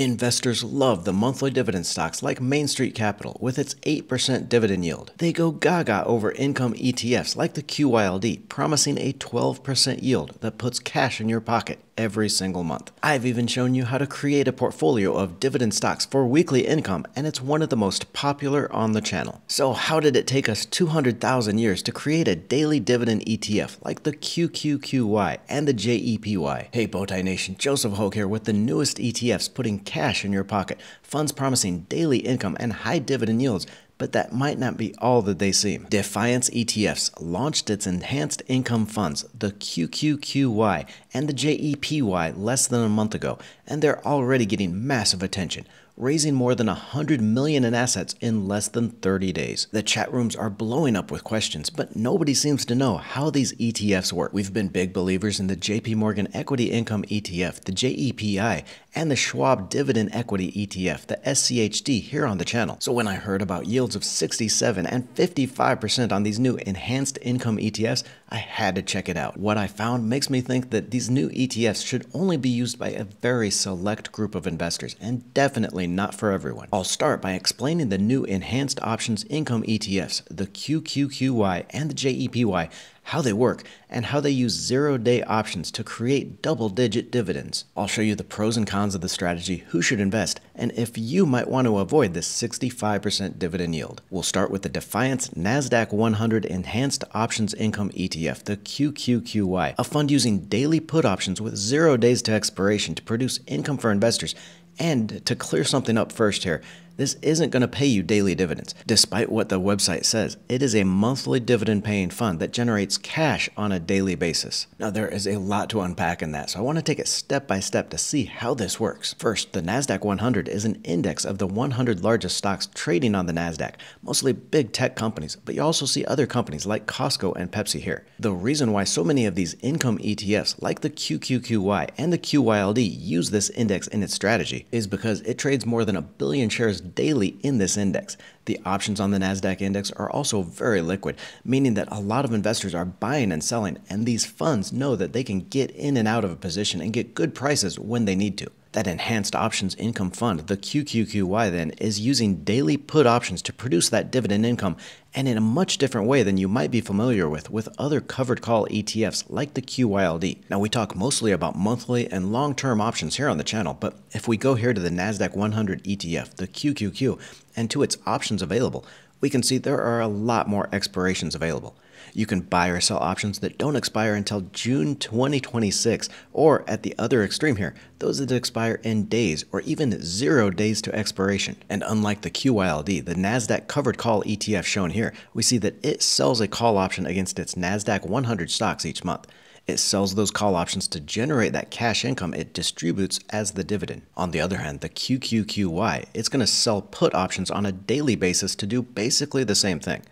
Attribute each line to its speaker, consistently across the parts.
Speaker 1: Investors love the monthly dividend stocks like Main Street Capital with its 8% dividend yield. They go gaga over income ETFs like the QYLD, promising a 12% yield that puts cash in your pocket every single month. I've even shown you how to create a portfolio of dividend stocks for weekly income, and it's one of the most popular on the channel. So, how did it take us 200,000 years to create a daily dividend ETF like the QQQY and the JEPY? Hey, Bowtie Nation, Joseph Hogue here with the newest ETFs putting cash in your pocket, funds promising daily income and high dividend yields but that might not be all that they seem. Defiance ETFs launched its enhanced income funds, the QQQY and the JEPY, less than a month ago, and they're already getting massive attention raising more than 100 million in assets in less than 30 days. The chat rooms are blowing up with questions, but nobody seems to know how these ETFs work. We've been big believers in the JP Morgan Equity Income ETF, the JEPI, and the Schwab Dividend Equity ETF, the SCHD, here on the channel. So when I heard about yields of 67 and 55% on these new enhanced income ETFs, I had to check it out. What I found makes me think that these new ETFs should only be used by a very select group of investors and definitely not for everyone. I'll start by explaining the new Enhanced Options Income ETFs, the QQQY and the JEPY, how they work, and how they use zero day options to create double digit dividends. I'll show you the pros and cons of the strategy, who should invest, and if you might want to avoid this 65% dividend yield. We'll start with the Defiance NASDAQ 100 Enhanced Options Income ETF, the QQQY, a fund using daily put options with zero days to expiration to produce income for investors and to clear something up first here, this isn't going to pay you daily dividends. Despite what the website says, it is a monthly dividend paying fund that generates cash on a daily basis. Now, there is a lot to unpack in that, so I want to take it step by step to see how this works. First, the NASDAQ 100 is an index of the 100 largest stocks trading on the NASDAQ, mostly big tech companies, but you also see other companies like Costco and Pepsi here. The reason why so many of these income ETFs, like the QQQY and the QYLD, use this index in its strategy is because it trades more than a billion shares daily in this index. The options on the NASDAQ index are also very liquid, meaning that a lot of investors are buying and selling, and these funds know that they can get in and out of a position and get good prices when they need to. That enhanced options income fund, the QQQY, then, is using daily put options to produce that dividend income and in a much different way than you might be familiar with with other covered call ETFs like the QYLD. Now, we talk mostly about monthly and long term options here on the channel, but if we go here to the NASDAQ 100 ETF, the QQQ, and to its options available, we can see there are a lot more expirations available. You can buy or sell options that don't expire until June 2026, or at the other extreme here, those that expire in days or even zero days to expiration. And unlike the QYLD, the NASDAQ covered call ETF shown here, we see that it sells a call option against its NASDAQ 100 stocks each month. It sells those call options to generate that cash income it distributes as the dividend. On the other hand, the QQQY, it's going to sell put options on a daily basis to do basically the same thing.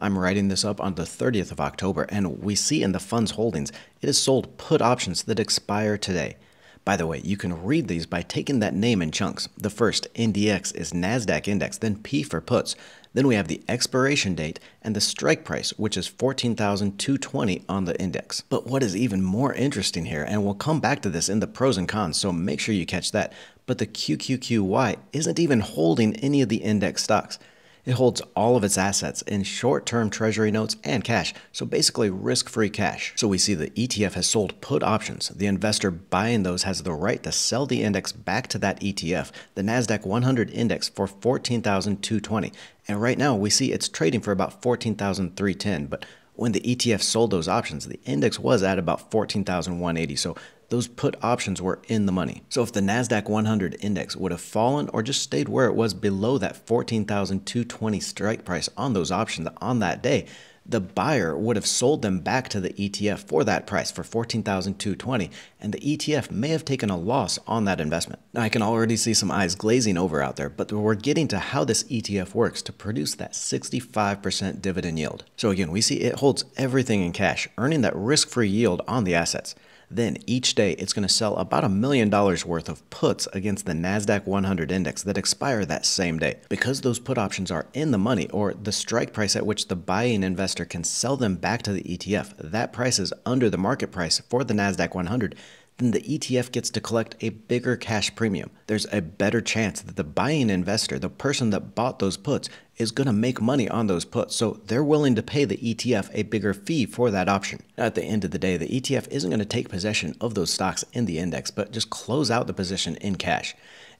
Speaker 1: I'm writing this up on the 30th of October, and we see in the fund's holdings it has sold put options that expire today. By the way, you can read these by taking that name in chunks. The first, NDX, is NASDAQ index, then P for puts. Then we have the expiration date and the strike price, which is 14,220 on the index. But what is even more interesting here, and we'll come back to this in the pros and cons, so make sure you catch that, but the QQQY isn't even holding any of the index stocks. It holds all of its assets in short term treasury notes and cash, so basically risk free cash. So we see the ETF has sold put options. The investor buying those has the right to sell the index back to that ETF, the NASDAQ 100 index, for 14,220. And right now we see it's trading for about 14,310, but when the ETF sold those options, the index was at about 14,180. So those put options were in the money. So if the NASDAQ 100 index would have fallen or just stayed where it was below that 14,220 strike price on those options on that day, the buyer would have sold them back to the ETF for that price for 14,220 and the ETF may have taken a loss on that investment. Now I can already see some eyes glazing over out there, but we're getting to how this ETF works to produce that 65% dividend yield. So again, we see it holds everything in cash, earning that risk-free yield on the assets. Then each day it's going to sell about a million dollars worth of puts against the NASDAQ 100 index that expire that same day. Because those put options are in the money or the strike price at which the buying investor can sell them back to the ETF, that price is under the market price for the NASDAQ 100 then the ETF gets to collect a bigger cash premium. There's a better chance that the buying investor, the person that bought those puts, is going to make money on those puts. So they're willing to pay the ETF a bigger fee for that option. Now, at the end of the day, the ETF isn't going to take possession of those stocks in the index, but just close out the position in cash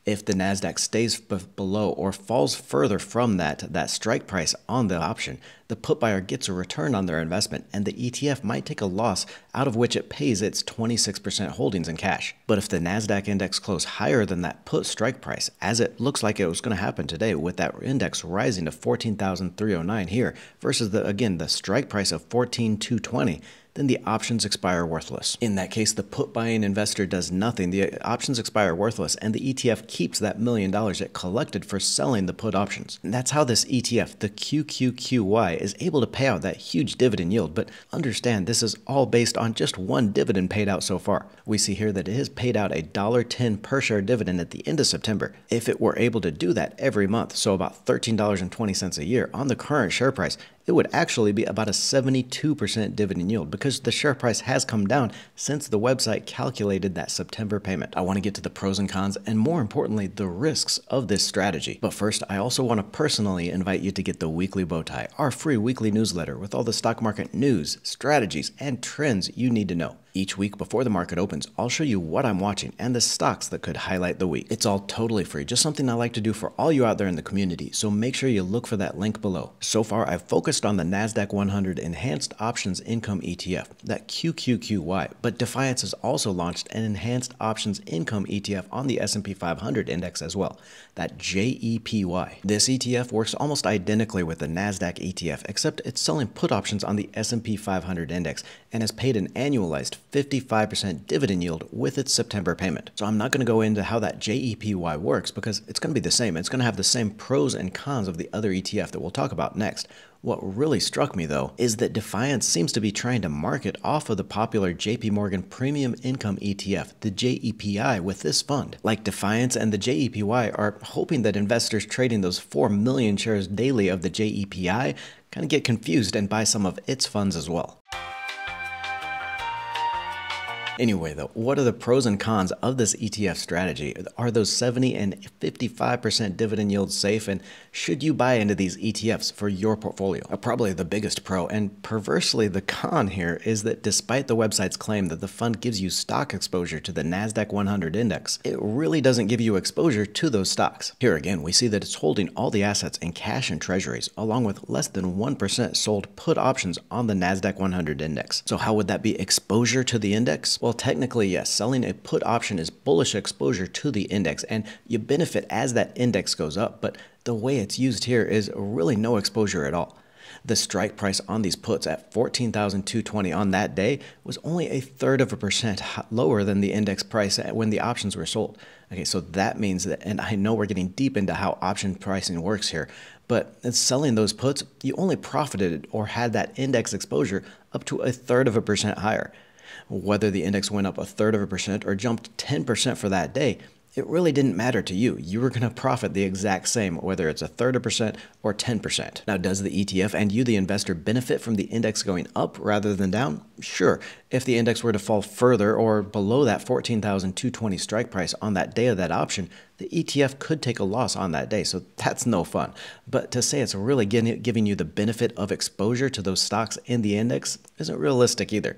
Speaker 1: if the Nasdaq stays below or falls further from that that strike price on the option, the put buyer gets a return on their investment and the ETF might take a loss out of which it pays its 26% holdings in cash. But if the Nasdaq index closed higher than that put strike price, as it looks like it was going to happen today with that index rising to 14,309 here versus the again the strike price of 14,220, then the options expire worthless. In that case, the put buying investor does nothing. The options expire worthless, and the ETF keeps that million dollars it collected for selling the put options. And that's how this ETF, the QQQY, is able to pay out that huge dividend yield. But understand, this is all based on just one dividend paid out so far. We see here that it has paid out a $1.10 per share dividend at the end of September. If it were able to do that every month, so about $13.20 a year on the current share price, it would actually be about a 72% dividend yield because the share price has come down since the website calculated that September payment. I want to get to the pros and cons and more importantly, the risks of this strategy. But first, I also want to personally invite you to get the Weekly Bowtie, our free weekly newsletter with all the stock market news, strategies, and trends you need to know. Each week before the market opens, I'll show you what I'm watching and the stocks that could highlight the week. It's all totally free, just something I like to do for all you out there in the community, so make sure you look for that link below. So far, I've focused on the NASDAQ 100 Enhanced Options Income ETF, that QQQY, but Defiance has also launched an Enhanced Options Income ETF on the S&P 500 index as well, that JEPY. This ETF works almost identically with the NASDAQ ETF, except it's selling put options on the S&P 500 index and has paid an annualized 55% dividend yield with its September payment. So I'm not going to go into how that JEPY works because it's going to be the same. It's going to have the same pros and cons of the other ETF that we'll talk about next. What really struck me though is that Defiance seems to be trying to market off of the popular JP Morgan Premium Income ETF, the JEPI, with this fund. Like Defiance and the JEPY are hoping that investors trading those 4 million shares daily of the JEPI kind of get confused and buy some of its funds as well. Anyway, though, what are the pros and cons of this ETF strategy? Are those 70 and 55% dividend yields safe? And should you buy into these ETFs for your portfolio? Uh, probably the biggest pro, and perversely, the con here is that despite the website's claim that the fund gives you stock exposure to the NASDAQ 100 index, it really doesn't give you exposure to those stocks. Here again, we see that it's holding all the assets in cash and treasuries, along with less than 1% sold put options on the NASDAQ 100 index. So, how would that be exposure to the index? Well, well, technically, yes, selling a put option is bullish exposure to the index, and you benefit as that index goes up, but the way it's used here is really no exposure at all. The strike price on these puts at 14,220 on that day was only a third of a percent lower than the index price when the options were sold. Okay, so that means that, and I know we're getting deep into how option pricing works here, but in selling those puts, you only profited or had that index exposure up to a third of a percent higher whether the index went up a third of a percent or jumped 10% for that day, it really didn't matter to you. You were going to profit the exact same, whether it's a third of a percent or 10%. Now, does the ETF and you, the investor, benefit from the index going up rather than down? Sure. If the index were to fall further or below that 14,220 strike price on that day of that option, the ETF could take a loss on that day. So that's no fun. But to say it's really giving you the benefit of exposure to those stocks in the index isn't realistic either.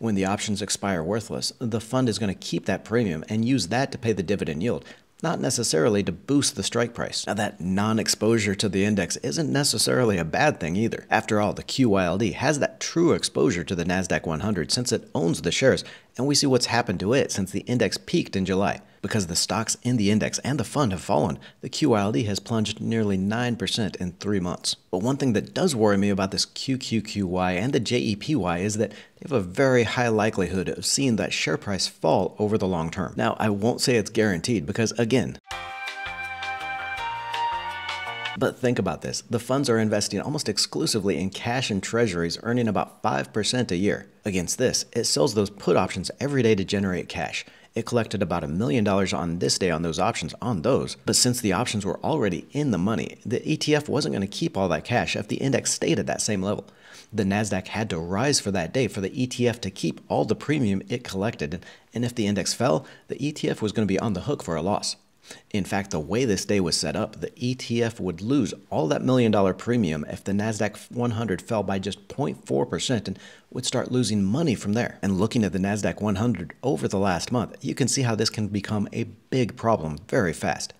Speaker 1: When the options expire worthless, the fund is going to keep that premium and use that to pay the dividend yield, not necessarily to boost the strike price. Now, that non exposure to the index isn't necessarily a bad thing either. After all, the QYLD has that true exposure to the NASDAQ 100 since it owns the shares, and we see what's happened to it since the index peaked in July. Because the stocks in the index and the fund have fallen, the QYLD has plunged nearly 9% in three months. But one thing that does worry me about this QQQY and the JEPY is that they have a very high likelihood of seeing that share price fall over the long term. Now, I won't say it's guaranteed because, again, but think about this the funds are investing almost exclusively in cash and treasuries, earning about 5% a year. Against this, it sells those put options every day to generate cash. It collected about a million dollars on this day on those options on those, but since the options were already in the money, the ETF wasn't going to keep all that cash if the index stayed at that same level. The NASDAQ had to rise for that day for the ETF to keep all the premium it collected, and if the index fell, the ETF was going to be on the hook for a loss. In fact, the way this day was set up, the ETF would lose all that million dollar premium if the NASDAQ 100 fell by just 0.4% and would start losing money from there. And looking at the NASDAQ 100 over the last month, you can see how this can become a big problem very fast.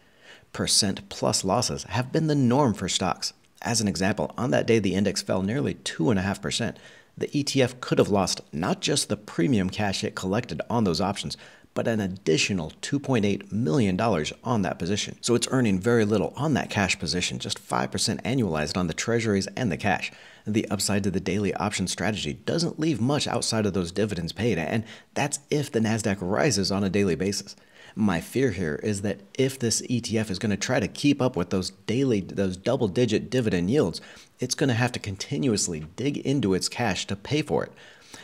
Speaker 1: Percent plus losses have been the norm for stocks. As an example, on that day the index fell nearly 2.5%. The ETF could have lost not just the premium cash it collected on those options, but an additional $2.8 million on that position. So it's earning very little on that cash position, just 5% annualized on the treasuries and the cash. The upside to the daily option strategy doesn't leave much outside of those dividends paid, and that's if the NASDAQ rises on a daily basis. My fear here is that if this ETF is going to try to keep up with those daily, those double digit dividend yields, it's going to have to continuously dig into its cash to pay for it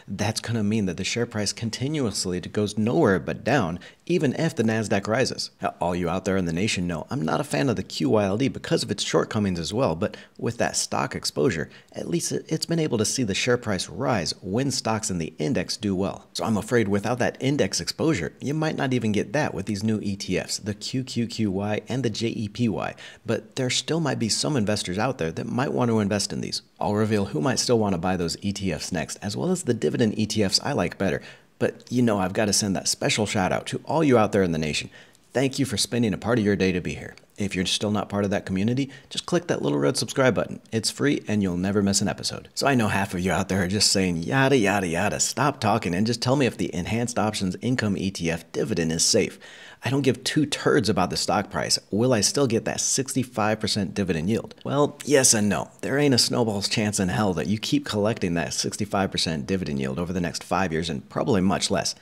Speaker 1: that's going to mean that the share price continuously goes nowhere but down, even if the NASDAQ rises. All you out there in the nation know I'm not a fan of the QYLD because of its shortcomings as well, but with that stock exposure, at least it's been able to see the share price rise when stocks in the index do well. So I'm afraid without that index exposure, you might not even get that with these new ETFs, the QQQY and the JEPY, but there still might be some investors out there that might want to invest in these. I'll reveal who might still want to buy those ETFs next, as well as the dividend ETFs I like better. But you know, I've got to send that special shout out to all you out there in the nation. Thank you for spending a part of your day to be here. If you're still not part of that community, just click that little red subscribe button. It's free and you'll never miss an episode. So I know half of you out there are just saying yada yada yada, stop talking and just tell me if the enhanced options income ETF dividend is safe. I don't give two turds about the stock price. Will I still get that 65% dividend yield? Well, yes and no. There ain't a snowball's chance in hell that you keep collecting that 65% dividend yield over the next five years and probably much less.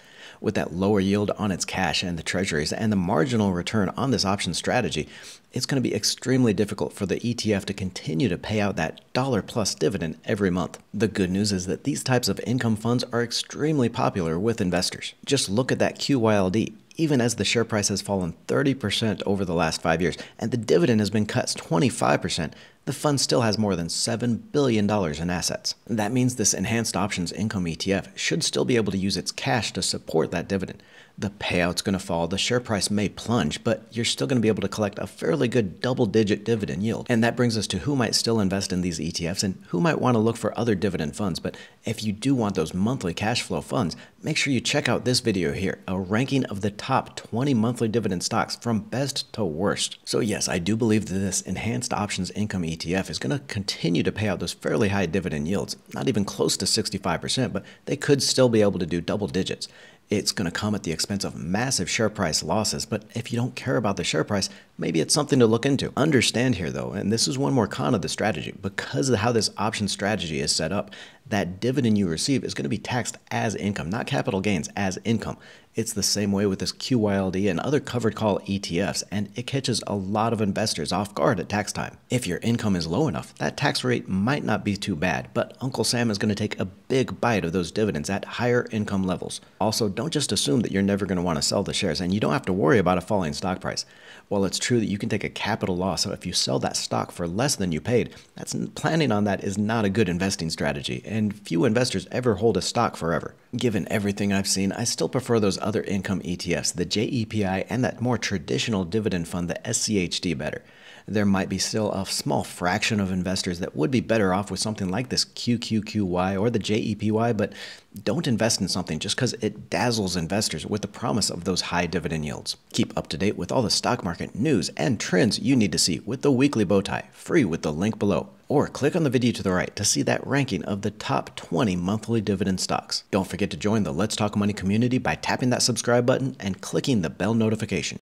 Speaker 1: With that lower yield on its cash and the treasuries and the marginal return on this option strategy, it's going to be extremely difficult for the ETF to continue to pay out that dollar plus dividend every month. The good news is that these types of income funds are extremely popular with investors. Just look at that QYLD even as the share price has fallen 30% over the last five years and the dividend has been cut 25%, the fund still has more than $7 billion in assets. That means this enhanced options income ETF should still be able to use its cash to support that dividend the payout's going to fall, the share price may plunge, but you're still going to be able to collect a fairly good double digit dividend yield. And that brings us to who might still invest in these ETFs and who might want to look for other dividend funds. But if you do want those monthly cash flow funds, make sure you check out this video here, a ranking of the top 20 monthly dividend stocks from best to worst. So yes, I do believe that this enhanced options income ETF is going to continue to pay out those fairly high dividend yields, not even close to 65%, but they could still be able to do double digits it's going to come at the expense of massive share price losses. But if you don't care about the share price, maybe it's something to look into. Understand here, though, and this is one more con of the strategy, because of how this option strategy is set up, that dividend you receive is going to be taxed as income, not capital gains, as income. It's the same way with this QYLD and other covered call ETFs, and it catches a lot of investors off guard at tax time. If your income is low enough, that tax rate might not be too bad, but Uncle Sam is going to take a big bite of those dividends at higher income levels. Also, don't just assume that you're never going to want to sell the shares, and you don't have to worry about a falling stock price. While it's true that you can take a capital loss so if you sell that stock for less than you paid, that's planning on that is not a good investing strategy, and few investors ever hold a stock forever. Given everything I've seen, I still prefer those other income ETFs, the JEPI and that more traditional dividend fund, the SCHD, better there might be still a small fraction of investors that would be better off with something like this QQQY or the JEPY, but don't invest in something just because it dazzles investors with the promise of those high dividend yields. Keep up to date with all the stock market news and trends you need to see with the weekly bow tie, free with the link below. Or click on the video to the right to see that ranking of the top 20 monthly dividend stocks. Don't forget to join the Let's Talk Money community by tapping that subscribe button and clicking the bell notification.